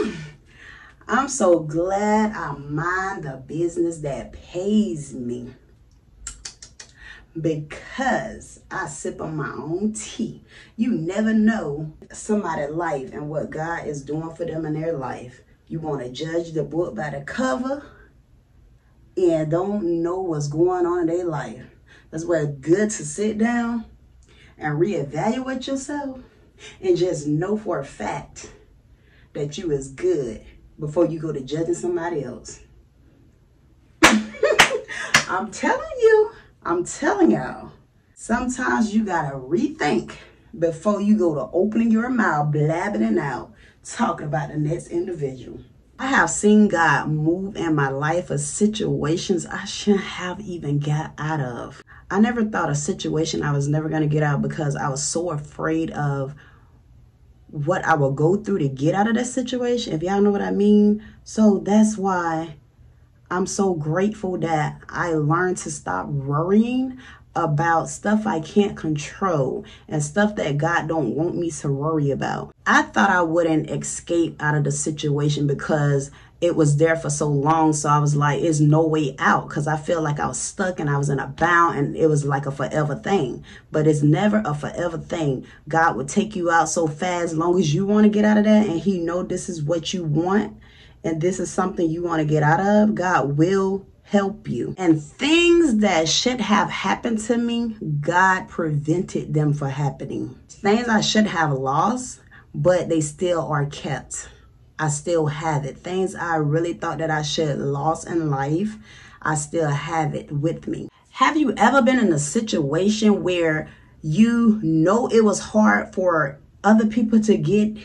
I'm so glad I mind the business that pays me because I sip on my own tea. You never know somebody's life and what God is doing for them in their life. You want to judge the book by the cover and don't know what's going on in their life. That's where it's good to sit down and reevaluate yourself and just know for a fact that you is good before you go to judging somebody else. I'm telling you, I'm telling y'all, sometimes you gotta rethink before you go to opening your mouth, blabbing it out, talking about the next individual. I have seen God move in my life of situations I shouldn't have even got out of. I never thought a situation I was never going to get out because I was so afraid of what I will go through to get out of that situation, if y'all know what I mean. So that's why I'm so grateful that I learned to stop worrying about stuff I can't control and stuff that God don't want me to worry about. I thought I wouldn't escape out of the situation because it was there for so long. So I was like, there's no way out because I feel like I was stuck and I was in a bound and it was like a forever thing. But it's never a forever thing. God will take you out so fast as long as you want to get out of that and he know this is what you want and this is something you want to get out of. God will help you. And things that should have happened to me, God prevented them from happening. Things I should have lost, but they still are kept. I still have it. Things I really thought that I should lost in life, I still have it with me. Have you ever been in a situation where you know it was hard for other people to get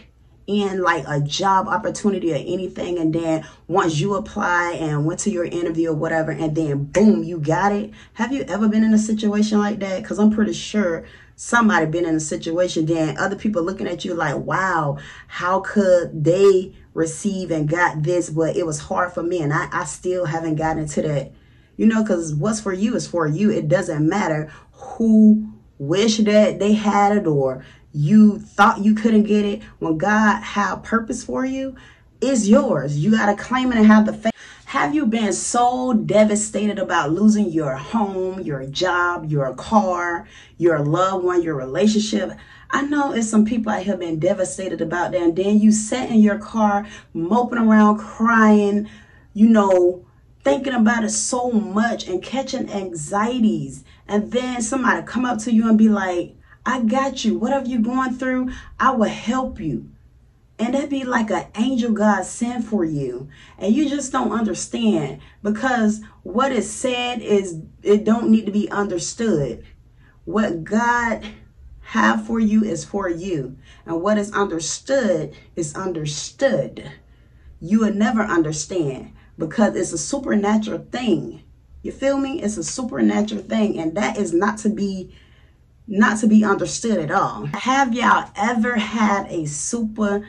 in like a job opportunity or anything and then once you apply and went to your interview or whatever and then boom you got it have you ever been in a situation like that because i'm pretty sure somebody been in a situation then other people looking at you like wow how could they receive and got this but it was hard for me and i, I still haven't gotten to that you know because what's for you is for you it doesn't matter who wish that they had it or you thought you couldn't get it, when God had purpose for you, is yours. You got to claim it and have the faith. Have you been so devastated about losing your home, your job, your car, your loved one, your relationship? I know it's some people out here been devastated about that. And then you sat in your car, moping around, crying, you know, thinking about it so much and catching anxieties. And then somebody come up to you and be like, I got you. Whatever you're going through, I will help you. And that be like an angel God sent for you. And you just don't understand because what is said is it don't need to be understood. What God have for you is for you. And what is understood is understood. You will never understand because it's a supernatural thing. You feel me? It's a supernatural thing. And that is not to be not to be understood at all. Have y'all ever had a super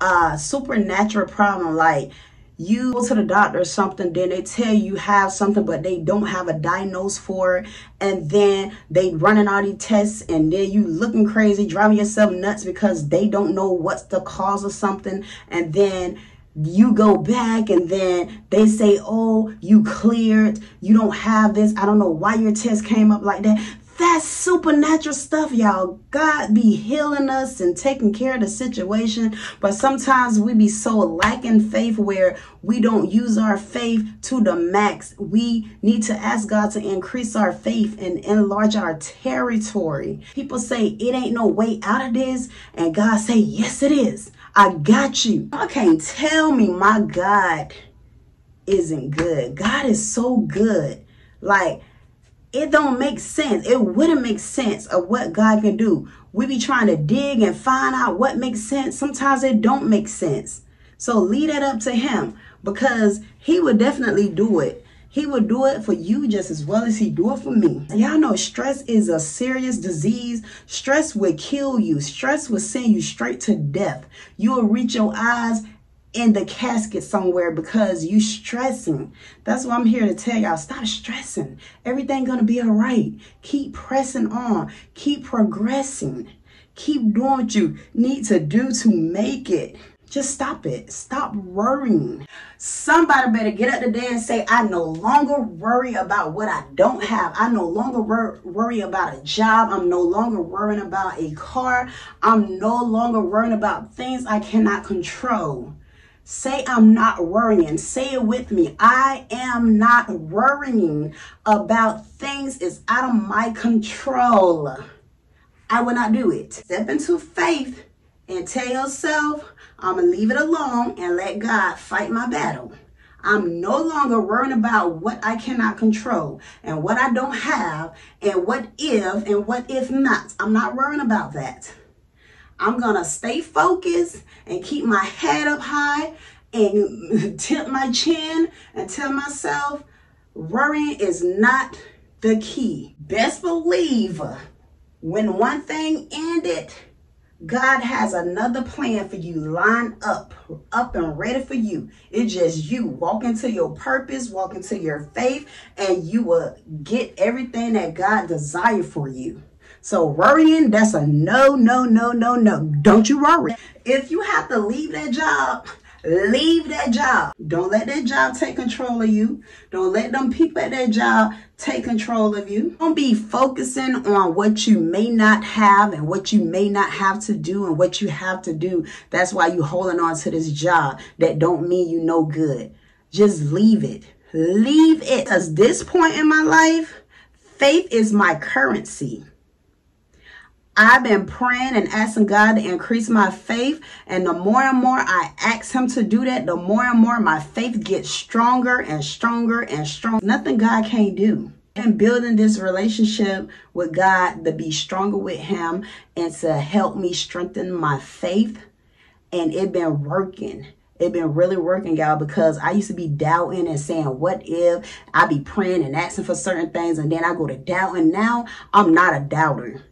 uh supernatural problem like you go to the doctor or something, then they tell you have something, but they don't have a diagnosis for it. And then they running all these tests and then you looking crazy, driving yourself nuts because they don't know what's the cause of something. And then you go back and then they say, oh, you cleared. You don't have this. I don't know why your test came up like that. That's supernatural stuff, y'all. God be healing us and taking care of the situation. But sometimes we be so lacking faith where we don't use our faith to the max. We need to ask God to increase our faith and enlarge our territory. People say it ain't no way out of this. And God say, yes, it is. I got you. I can't tell me my God isn't good. God is so good. Like, it don't make sense. It wouldn't make sense of what God can do. We be trying to dig and find out what makes sense. Sometimes it don't make sense. So leave that up to him because he would definitely do it. He would do it for you just as well as he do it for me. Y'all know stress is a serious disease. Stress will kill you. Stress will send you straight to death. You will reach your eyes in the casket somewhere because you stressing. That's why I'm here to tell y'all, stop stressing. Everything gonna be all right. Keep pressing on. Keep progressing. Keep doing what you need to do to make it. Just stop it. Stop worrying. Somebody better get up today and say, I no longer worry about what I don't have. I no longer wor- worry about a job. I'm no longer worrying about a car. I'm no longer worrying about things I cannot control. Say, I'm not worrying. Say it with me. I am not worrying about things is out of my control. I will not do it. Step into faith and tell yourself, I'm going to leave it alone and let God fight my battle. I'm no longer worrying about what I cannot control and what I don't have and what if and what if not. I'm not worrying about that. I'm going to stay focused and keep my head up high and tip my chin and tell myself worrying is not the key. Best believe when one thing ended, God has another plan for you lined up, up and ready for you. It's just you walk into your purpose, walk into your faith, and you will get everything that God desires for you. So worrying, that's a no, no, no, no, no. Don't you worry. If you have to leave that job, Leave that job. Don't let that job take control of you. Don't let them people at that job take control of you. Don't be focusing on what you may not have and what you may not have to do and what you have to do. That's why you holding on to this job that don't mean you no good. Just leave it. Leave it. Because this point in my life, faith is my currency. I've been praying and asking God to increase my faith. And the more and more I ask Him to do that, the more and more my faith gets stronger and stronger and stronger. Nothing God can't do. And building this relationship with God to be stronger with Him and to help me strengthen my faith. And it been working it been really working y'all because i used to be doubting and saying what if i be praying and asking for certain things and then i go to doubting now i'm not a doubter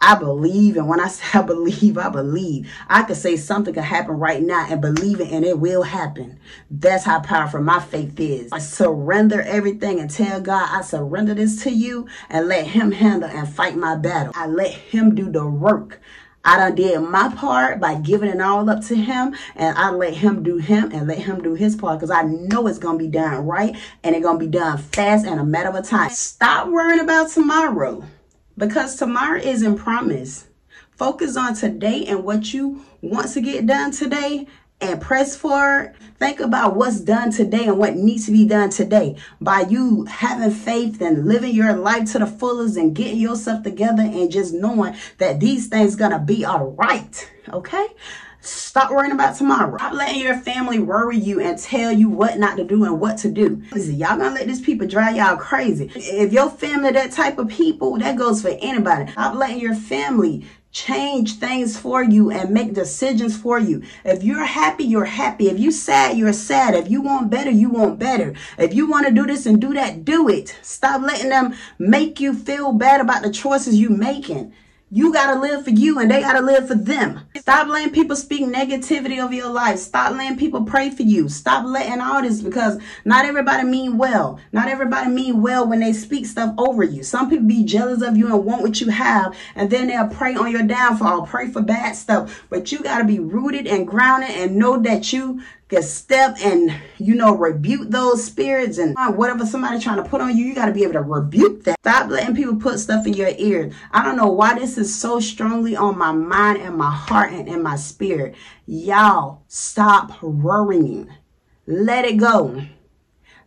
I believe, and when I say I believe, I believe. I could say something could happen right now and believe it, and it will happen. That's how powerful my faith is. I surrender everything and tell God, I surrender this to you and let Him handle and fight my battle. I let Him do the work. I done did my part by giving it all up to him and I let him do him and let him do his part because I know it's going to be done right and it's going to be done fast and a matter of time. Stop worrying about tomorrow because tomorrow isn't promised. Focus on today and what you want to get done today and press forward. Think about what's done today and what needs to be done today. By you having faith and living your life to the fullest and getting yourself together and just knowing that these things gonna be all right. Okay? Stop worrying about tomorrow. Stop letting your family worry you and tell you what not to do and what to do. Y'all gonna let these people drive y'all crazy. If your family that type of people, that goes for anybody. Stop letting your family change things for you and make decisions for you. If you're happy, you're happy. If you sad, you're sad. If you want better, you want better. If you want to do this and do that, do it. Stop letting them make you feel bad about the choices you're making. You got to live for you and they got to live for them. Stop letting people speak negativity over your life. Stop letting people pray for you. Stop letting all this because not everybody mean well. Not everybody mean well when they speak stuff over you. Some people be jealous of you and want what you have and then they'll pray on your downfall, pray for bad stuff. But you got to be rooted and grounded and know that you can step and you know rebuke those spirits and whatever somebody trying to put on you you got to be able to rebuke that. Stop letting people put stuff in your ear. I don't know why this is so strongly on my mind and my heart and in my spirit. Y'all stop worrying. Let it go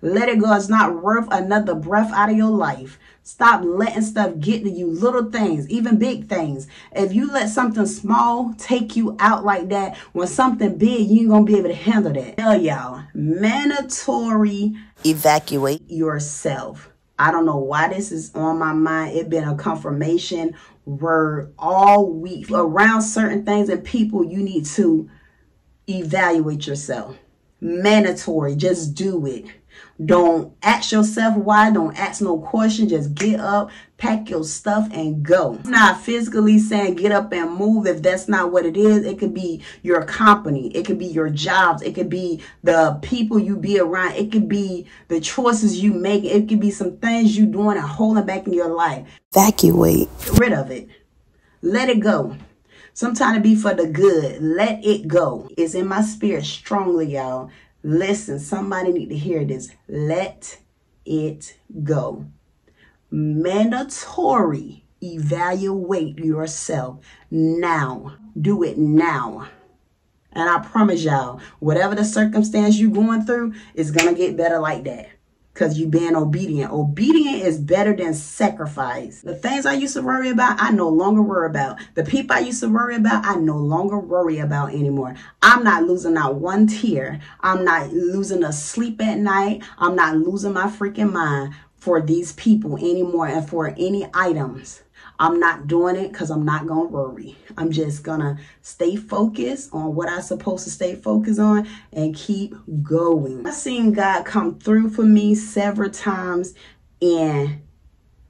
let it go it's not worth another breath out of your life Stop letting stuff get to you, little things, even big things. If you let something small take you out like that, when something big, you ain't gonna be able to handle that. Tell y'all, mandatory evacuate yourself. I don't know why this is on my mind. It been a confirmation word all week around certain things and people. You need to evaluate yourself. Mandatory. Just do it. Don't ask yourself why. Don't ask no question. Just get up, pack your stuff, and go. I'm not physically saying get up and move if that's not what it is. It could be your company. It could be your jobs. It could be the people you be around. It could be the choices you make. It could be some things you doing and holding back in your life. Evacuate. Get rid of it. Let it go. Sometimes it be for the good. Let it go. It's in my spirit strongly, y'all. Listen, somebody need to hear this. Let it go. Mandatory evaluate yourself now. Do it now. And I promise y'all, whatever the circumstance you're going through, is going to get better like that because you being obedient. Obedient is better than sacrifice. The things I used to worry about, I no longer worry about. The people I used to worry about, I no longer worry about anymore. I'm not losing out one tear. I'm not losing a sleep at night. I'm not losing my freaking mind for these people anymore and for any items. I'm not doing it because I'm not going to worry. I'm just going to stay focused on what I'm supposed to stay focused on and keep going. I've seen God come through for me several times and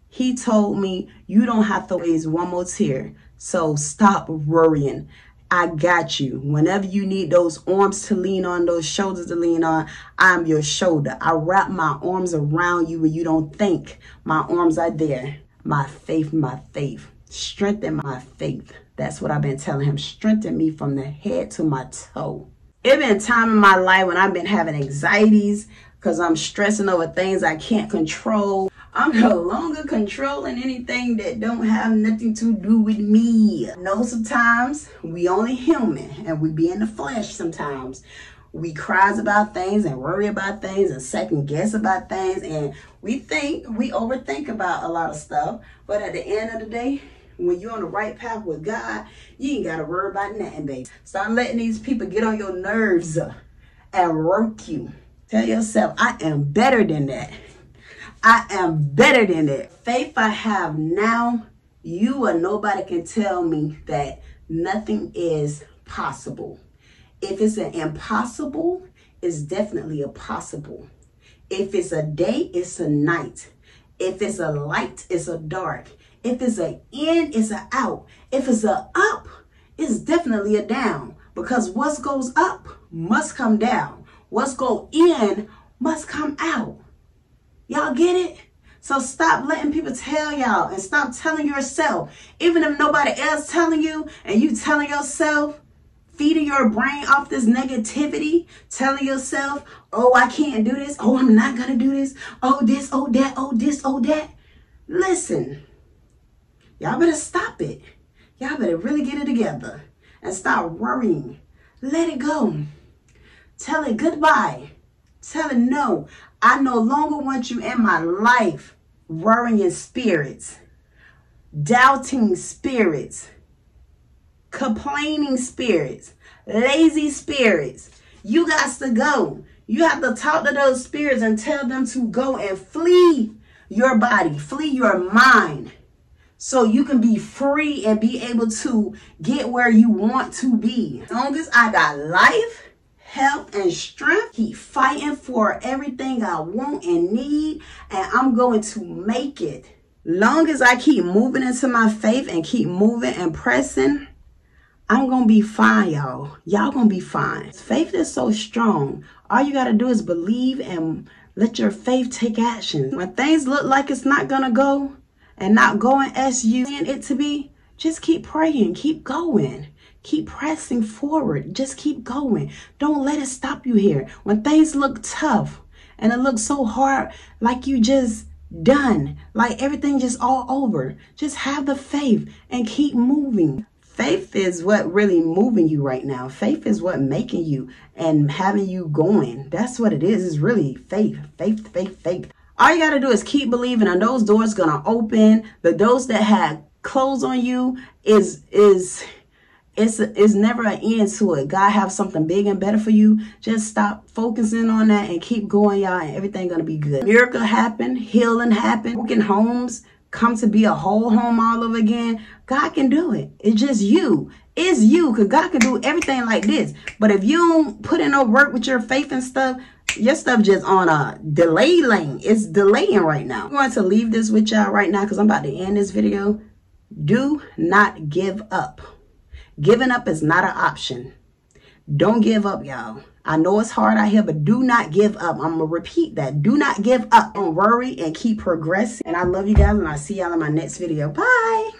he told me, you don't have to raise one more tear. So stop worrying. I got you. Whenever you need those arms to lean on, those shoulders to lean on, I'm your shoulder. I wrap my arms around you when you don't think my arms are there my faith, my faith. Strengthen my faith. That's what I've been telling him. Strengthen me from the head to my toe. It been time in my life when I've been having anxieties because I'm stressing over things I can't control. I'm no longer controlling anything that don't have nothing to do with me. I know sometimes we only human and we be in the flesh sometimes we cries about things and worry about things and second guess about things and we think we overthink about a lot of stuff. But at the end of the day when you're on the right path with god you ain't gotta worry about nothing baby. Stop letting these people get on your nerves and work you. Tell yourself i am better than that. I am better than that. Faith i have now you or nobody can tell me that nothing is possible if it's an impossible, it's definitely a possible. If it's a day, it's a night. If it's a light, it's a dark. If it's a in, it's a out. If it's a up, it's definitely a down. Because what goes up must come down. What's go in must come out. Y'all get it? So stop letting people tell y'all and stop telling yourself. Even if nobody else telling you and you telling yourself, feeding your brain off this negativity, telling yourself, oh, I can't do this. Oh, I'm not going to do this. Oh, this, oh, that, oh, this, oh, that. Listen, y'all better stop it. Y'all better really get it together and stop worrying. Let it go. Tell it goodbye. Tell it no. I no longer want you in my life. Worrying spirits, doubting spirits complaining spirits, lazy spirits. You got to go. You have to talk to those spirits and tell them to go and flee your body, flee your mind, so you can be free and be able to get where you want to be. As long as I got life, health, and strength, keep fighting for everything I want and need, and I'm going to make it. Long as I keep moving into my faith and keep moving and pressing, I'm going to be fine, y'all. Y'all going to be fine. Faith is so strong. All you got to do is believe and let your faith take action. When things look like it's not going to go and not going as you want it to be, just keep praying. Keep going. Keep pressing forward. Just keep going. Don't let it stop you here. When things look tough and it looks so hard, like you just done, like everything just all over, just have the faith and keep moving. Faith is what really moving you right now. Faith is what making you and having you going. That's what it is. It's really faith, faith, faith, faith. All you got to do is keep believing and those doors to open. The doors that had closed on you is, is, it's, it's never an end to it. God have something big and better for you. Just stop focusing on that and keep going, y'all, and everything to be good. Miracle happen, healing happen, broken homes, come to be a whole home all over again, God can do it. It's just you. It's you because God can do everything like this. But if you put in no work with your faith and stuff, your stuff just on a delay lane. It's delaying right now. I'm going to leave this with y'all right now because I'm about to end this video. Do not give up. Giving up is not an option. Don't give up, y'all. I know it's hard out here, but do not give up. I'm going to repeat that. Do not give up. Don't worry and keep progressing. And I love you guys, and I'll see y'all in my next video. Bye.